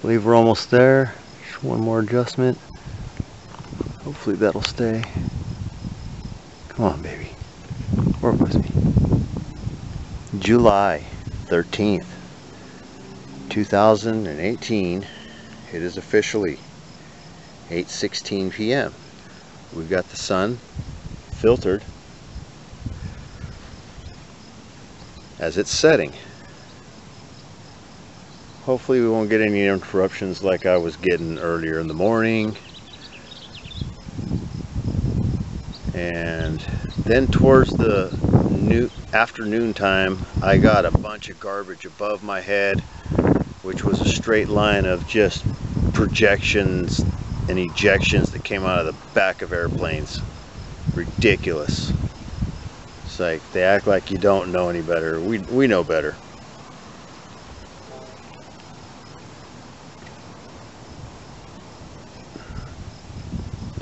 believe we're almost there. Just one more adjustment. Hopefully that'll stay. Come on, baby. Work with me. July 13th, 2018. It is officially 8.16 p.m. We've got the sun filtered as it's setting hopefully we won't get any interruptions like I was getting earlier in the morning. And then towards the new afternoon time I got a bunch of garbage above my head which was a straight line of just projections and ejections that came out of the back of airplanes. Ridiculous. It's like they act like you don't know any better. We, we know better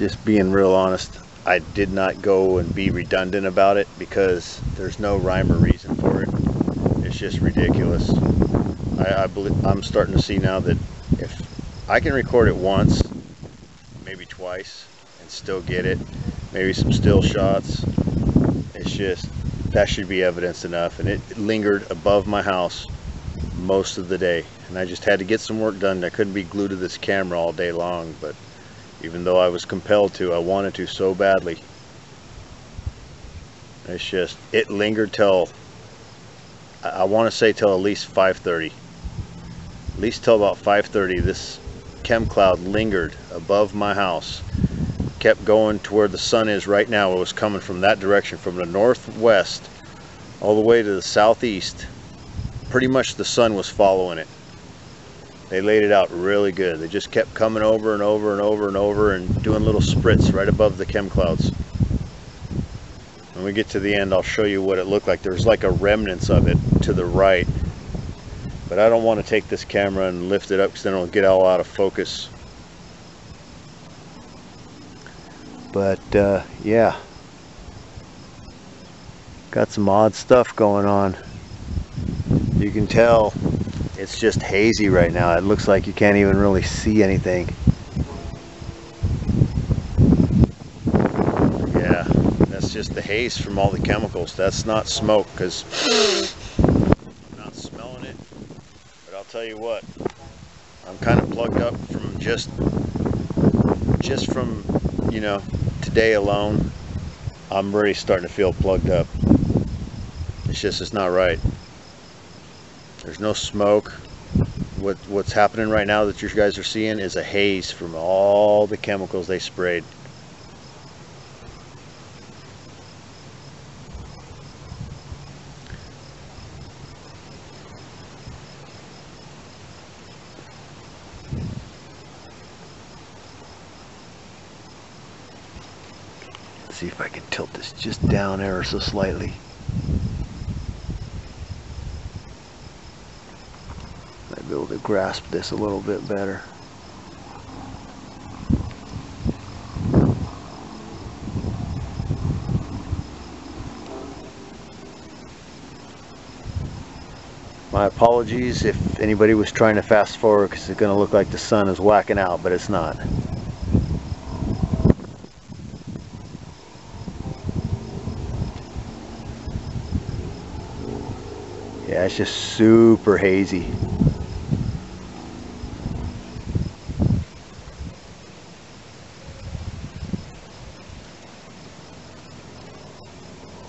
just being real honest, I did not go and be redundant about it because there's no rhyme or reason for it. It's just ridiculous. I, I believe I'm starting to see now that if I can record it once, maybe twice, and still get it, maybe some still shots, it's just that should be evidence enough. And it lingered above my house most of the day, and I just had to get some work done. I couldn't be glued to this camera all day long, but even though I was compelled to I wanted to so badly. It's just it lingered till I, I want to say till at least 5:30 at least till about 5:30 this chem cloud lingered above my house. Kept going to where the sun is right now. It was coming from that direction from the northwest all the way to the southeast. Pretty much the sun was following it they laid it out really good. They just kept coming over and over and over and over and doing little spritz right above the chem clouds. When we get to the end, I'll show you what it looked like. There's like a remnants of it to the right. But I don't want to take this camera and lift it up because then it'll get all out of focus. But uh, yeah, got some odd stuff going on. You can tell it's just hazy right now. It looks like you can't even really see anything. Yeah, that's just the haze from all the chemicals. That's not smoke because I'm not smelling it. But I'll tell you what, I'm kind of plugged up from just just from, you know, today alone. I'm already starting to feel plugged up. It's just, it's not right. There's no smoke. What, what's happening right now that you guys are seeing is a haze from all the chemicals they sprayed. See if I can tilt this just down ever so slightly. Be able to grasp this a little bit better. My apologies if anybody was trying to fast forward because it's going to look like the sun is whacking out, but it's not. Yeah, it's just super hazy.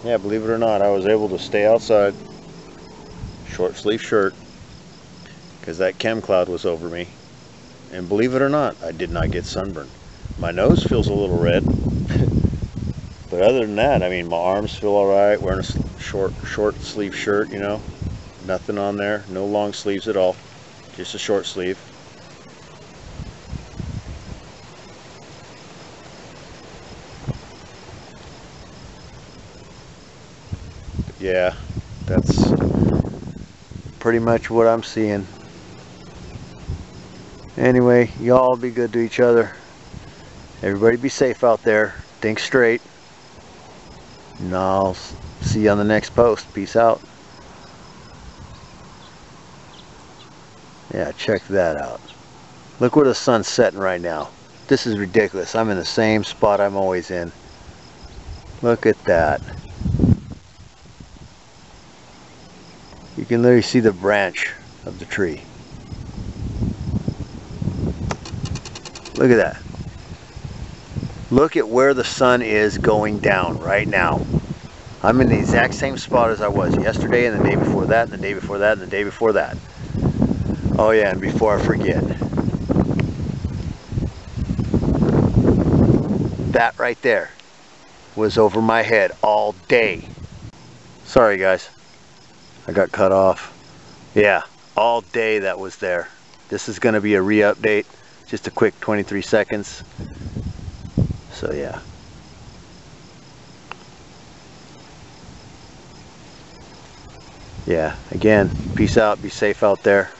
Yeah believe it or not I was able to stay outside short sleeve shirt because that chem cloud was over me. And believe it or not I did not get sunburned. My nose feels a little red. But other than that I mean my arms feel alright wearing a short short sleeve shirt you know. Nothing on there no long sleeves at all just a short sleeve yeah, that's pretty much what I'm seeing. Anyway, y'all be good to each other. Everybody be safe out there. Think straight. And I'll see you on the next post. Peace out. Yeah, check that out. Look where the sun's setting right now. This is ridiculous. I'm in the same spot I'm always in. Look at that. You can literally see the branch of the tree. Look at that. Look at where the sun is going down right now. I'm in the exact same spot as I was yesterday and the day before that and the day before that and the day before that. Oh yeah, and before I forget. That right there was over my head all day. Sorry guys, I got cut off. Yeah, all day that was there. This is going to be a re-update, just a quick 23 seconds. So yeah. Yeah, again, peace out, be safe out there.